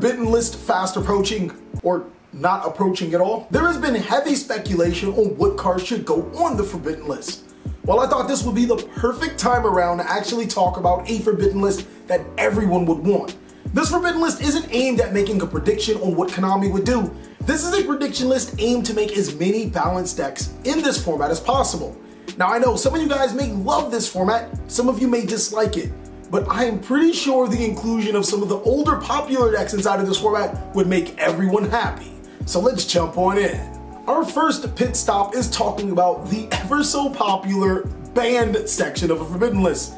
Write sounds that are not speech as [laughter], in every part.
Forbidden List fast approaching, or not approaching at all, there has been heavy speculation on what cards should go on the Forbidden List. Well, I thought this would be the perfect time around to actually talk about a Forbidden List that everyone would want. This Forbidden List isn't aimed at making a prediction on what Konami would do. This is a prediction list aimed to make as many balanced decks in this format as possible. Now I know some of you guys may love this format, some of you may dislike it, but I am pretty sure the inclusion of some of the older popular decks inside of this format would make everyone happy. So let's jump on in. Our first pit stop is talking about the ever so popular banned section of a Forbidden List.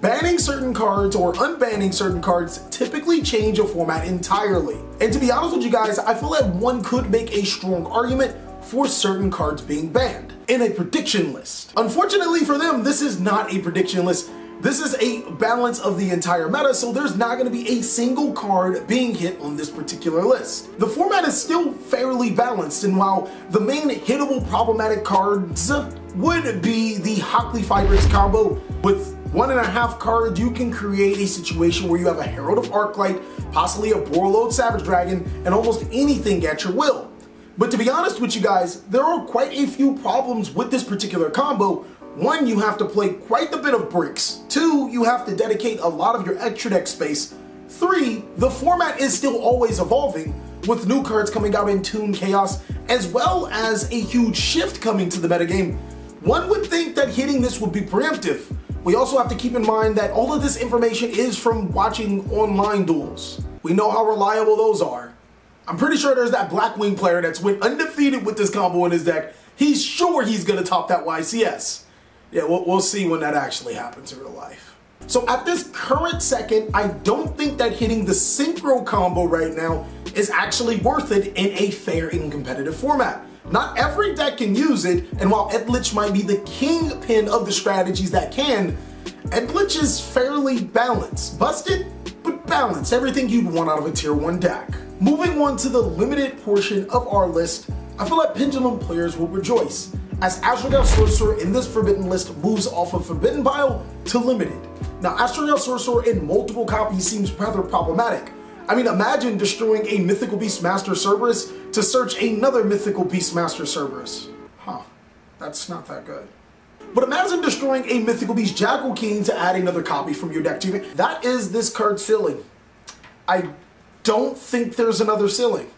Banning certain cards or unbanning certain cards typically change a format entirely. And to be honest with you guys, I feel that one could make a strong argument for certain cards being banned in a prediction list. Unfortunately for them, this is not a prediction list. This is a balance of the entire meta, so there's not going to be a single card being hit on this particular list. The format is still fairly balanced, and while the main hittable problematic cards would be the Halqifibrax combo with one and a half cards, you can create a situation where you have a Herald of Arclight, possibly a Borreload Savage Dragon, and almost anything at your will. But to be honest with you guys, there are quite a few problems with this particular combo. One, you have to play quite a bit of bricks. Two, you have to dedicate a lot of your extra deck space. Three, the format is still always evolving, with new cards coming out in Toon Chaos, as well as a huge shift coming to the metagame. One would think that hitting this would be preemptive. We also have to keep in mind that all of this information is from watching online duels. We know how reliable those are. I'm pretty sure there's that Blackwing player that's went undefeated with this combo in his deck. He's sure he's to top that YCS. Yeah, we'll, we'll see when that actually happens in real life. So at this current second, I don't think that hitting the Synchro combo right now is actually worth it in a fair and competitive format. Not every deck can use it, and while Eldlich might be the kingpin of the strategies that can, Eldlich is fairly balanced. Busted, but balanced. Everything you'd want out of a tier 1 deck. Moving on to the limited portion of our list, I feel like Pendulum players will rejoice, as Astrograph Sorcerer in this Forbidden list moves off of Forbidden Pile to Limited. Now, Astrograph Sorcerer in multiple copies seems rather problematic. I mean, imagine destroying a Mythical Beast Master Cerberus to search another Mythical Beast Master Cerberus. Huh, that's not that good. But imagine destroying a Mythical Beast Jackal King to add another copy from your deck to your That is this card's ceiling. I don't think there's another ceiling.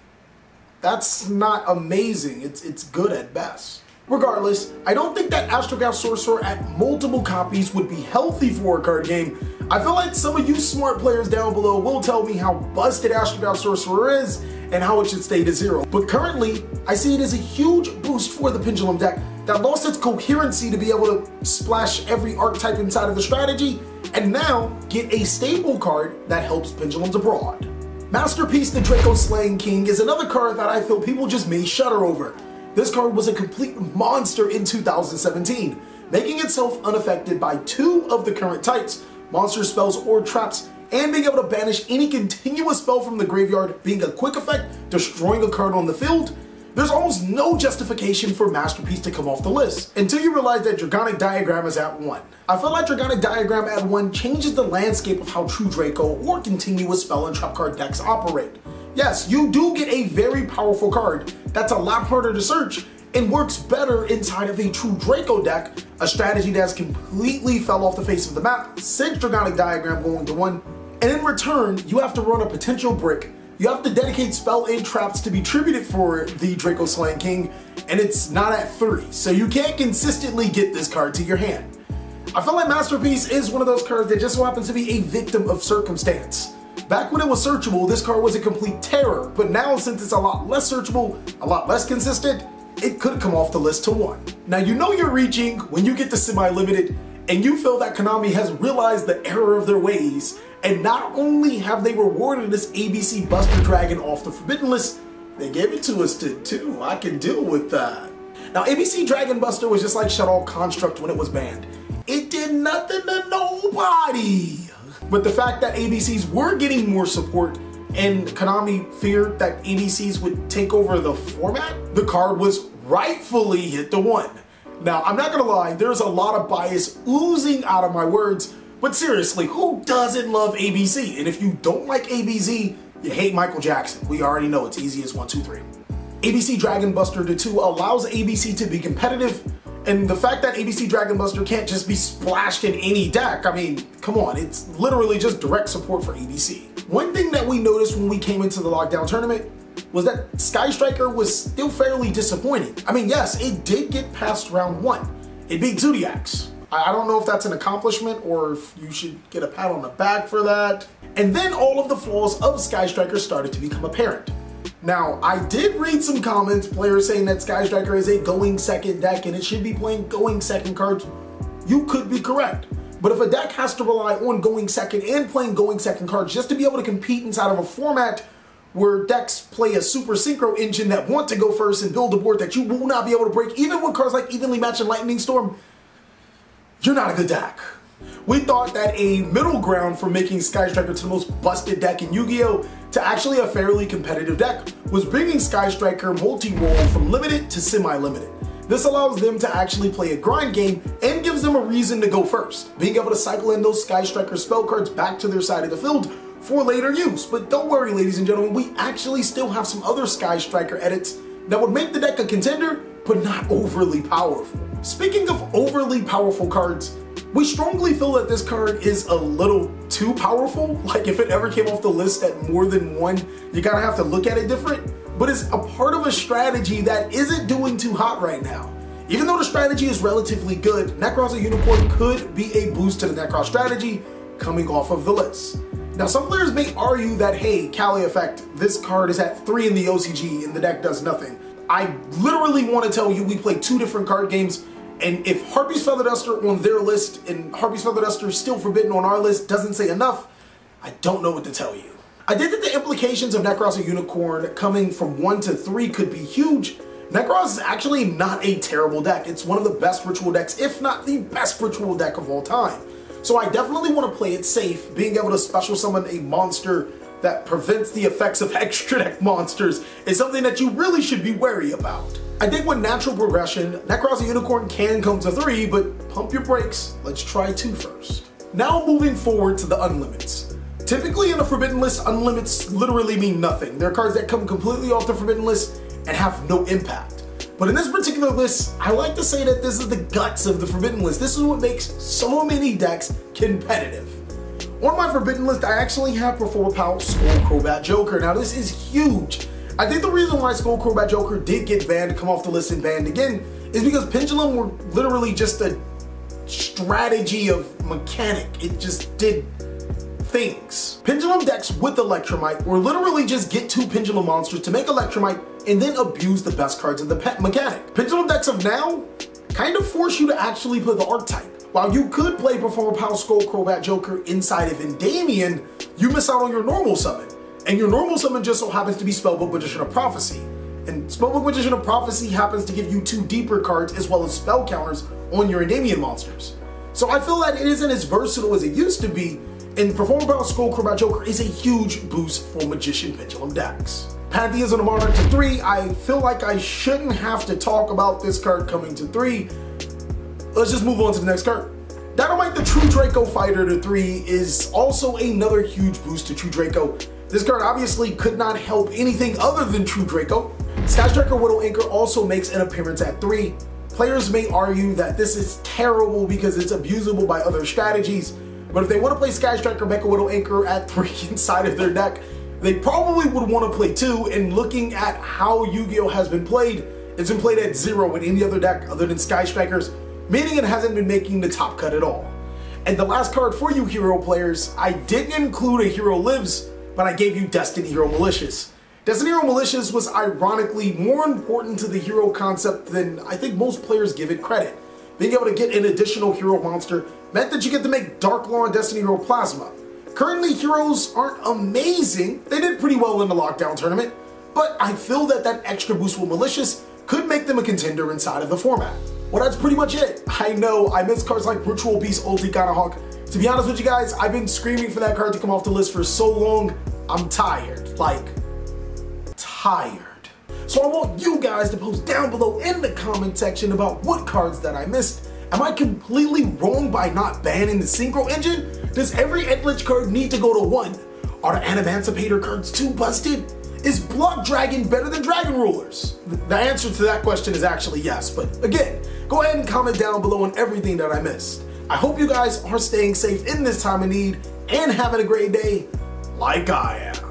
That's not amazing. It's, it's good at best. Regardless, I don't think that Astrograph Sorcerer at multiple copies would be healthy for a card game. I feel like some of you smart players down below will tell me how busted Astrograph Sorcerer is and how it should stay to zero. But currently, I see it as a huge boost for the Pendulum deck that lost its coherency to be able to splash every archetype inside of the strategy and now get a staple card that helps Pendulums abroad. Master Peace the Draco Slaying King is another card that I feel people just may shudder over. This card was a complete monster in 2017, making itself unaffected by two of the current types, monster spells or traps, and being able to banish any continuous spell from the graveyard being a quick effect, destroying a card on the field, there's almost no justification for Master Peace to come off the list until you realize that Dragonic Diagram is at 1. I feel like Dragonic Diagram at 1 changes the landscape of how True Draco or continuous spell and trap card decks operate. Yes, you do get a very powerful card that's a lot harder to search and works better inside of a True Draco deck, a strategy that's completely fell off the face of the map since Dragonic Diagram going to 1. And in return, you have to run a potential brick you have to dedicate spell and traps to be tributed for the Draco Slaying King, and it's not at 3, so you can't consistently get this card to your hand. I feel like Master Peace is one of those cards that just so happens to be a victim of circumstance. Back when it was searchable, this card was a complete terror, but now since it's a lot less searchable, a lot less consistent, it could come off the list to 1. Now you know you're reaching when you get to semi-limited, and you feel that Konami has realized the error of their ways and not only have they rewarded this ABC Buster Dragon off the Forbidden List, they gave it to us to, too. I can deal with that. Now, ABC Dragon Buster was just like Shuttle Construct when it was banned. It did nothing to nobody. But the fact that ABCs were getting more support and Konami feared that ABCs would take over the format, the card was rightfully hit the one. Now, I'm not gonna lie, there's a lot of bias oozing out of my words but seriously, who doesn't love ABC? And if you don't like ABC, You hate Michael Jackson. We already know it's easy as one, two, three. ABC Dragon Buster to 2 allows ABC to be competitive, and the fact that ABC Dragon Buster can't just be splashed in any deck, I mean, come on, it's literally just direct support for ABC. One thing that we noticed when we came into the lockdown tournament was that Sky Striker was still fairly disappointing. I mean, yes, it did get past round one. It beat Zoodiacs. I don't know if that's an accomplishment or if you should get a pat on the back for that. And then all of the flaws of Sky Striker started to become apparent. Now, I did read some comments, players saying that Sky Striker is a going second deck and it should be playing going second cards. You could be correct. But if a deck has to rely on going second and playing going second cards just to be able to compete inside of a format where decks play a super synchro engine that want to go first and build a board that you will not be able to break, even with cards like Evenly Matched and Lightning Storm, you're not a good deck. We thought that a middle ground for making Sky Striker to the most busted deck in Yu-Gi-Oh! to actually a fairly competitive deck was bringing Sky Striker multi-role from limited to semi-limited. This allows them to actually play a grind game and gives them a reason to go first, being able to cycle in those Sky Striker spell cards back to their side of the field for later use. But don't worry, ladies and gentlemen, we actually still have some other Sky Striker edits that would make the deck a contender, but not overly powerful. Speaking of overly powerful cards, we strongly feel that this card is a little too powerful. Like if it ever came off the list at more than one, you kind of have to look at it different. But it's a part of a strategy that isn't doing too hot right now. Even though the strategy is relatively good, Nekroz a Unicore could be a boost to the Nekroz strategy coming off of the list. Now some players may argue that, hey, Cali Effect, this card is at 3 in the OCG and the deck does nothing. I literally want to tell you we play two different card games and if Harpy's Feather Duster on their list and Harpy's Feather Duster still forbidden on our list doesn't say enough, I don't know what to tell you. I did that the implications of Nekroz a Unicore coming from 1 to 3 could be huge. Nekroz is actually not a terrible deck. It's one of the best ritual decks, if not the best ritual deck of all time. So I definitely want to play it safe, being able to special summon a monster that prevents the effects of [laughs] extra deck monsters is something that you really should be wary about. I think with natural progression, Nekroz Unicore can come to 3, but pump your brakes, let's try two first. Now moving forward to the unlimits. Typically in a Forbidden list, unlimits literally mean nothing. They're cards that come completely off the Forbidden list and have no impact. But in this particular list, I like to say that this is the guts of the Forbidden list. This is what makes so many decks competitive. On my Forbidden list, I actually have Performapal Skullcrobat Joker. Now this is huge. I think the reason why Skullcrobat Joker did get banned, come off the list and banned again, is because Pendulum were literally just a strategy of mechanic. It just did things. Pendulum decks with Electrumite were literally just get two Pendulum monsters to make Electrumite and then abuse the best cards in the pet mechanic. Pendulum decks of now kind of force you to actually play the archetype. While you could play Performapal Skullcrobat Joker inside of Endymion, you miss out on your normal summon. And your normal summon just so happens to be Spellbook Magician of Prophecy. And Spellbook Magician of Prophecy happens to give you two deeper cards as well as spell counters on your Endymion monsters. So I feel that it isn't as versatile as it used to be, and Performapal Skullcrobat Joker is a huge boost for Magician Pendulum decks. Pantheism of Monarch to 3, I feel like I shouldn't have to talk about this card coming to 3. Let's just move on to the next card. Dinomight the True Draco Fighter to 3 is also another huge boost to True Draco. This card obviously could not help anything other than True Draco. Sky Striker Widow Anchor also makes an appearance at 3. Players may argue that this is terrible because it's abusable by other strategies, but if they want to play Sky Striker Mecha Widow Anchor at 3 [laughs] inside of their deck, they probably would want to play two, and looking at how Yu-Gi-Oh! has been played, it's been played at zero in any other deck other than Sky Strikers, meaning it hasn't been making the top cut at all. And the last card for you hero players, I didn't include a Hero Lives, but I gave you Destiny Hero Malicious. Destiny Hero Malicious was ironically more important to the hero concept than I think most players give it credit. Being able to get an additional hero monster meant that you get to make Dark Law and Destiny Hero Plasma, Currently, heroes aren't amazing. They did pretty well in the lockdown tournament, but I feel that that extra boost with Malicious could make them a contender inside of the format. Well, that's pretty much it. I know I miss cards like Ritual Beast, Ulti Hawk. To be honest with you guys, I've been screaming for that card to come off the list for so long, I'm tired. Like, tired. So I want you guys to post down below in the comment section about what cards that I missed. Am I completely wrong by not banning the Synchro Engine? Does every Eldlich card need to go to 1? Are the Adamancipator cards too busted? Is Blood Dragon better than Dragon Rulers? The answer to that question is actually yes, but again, go ahead and comment down below on everything that I missed. I hope you guys are staying safe in this time of need and having a great day like I am.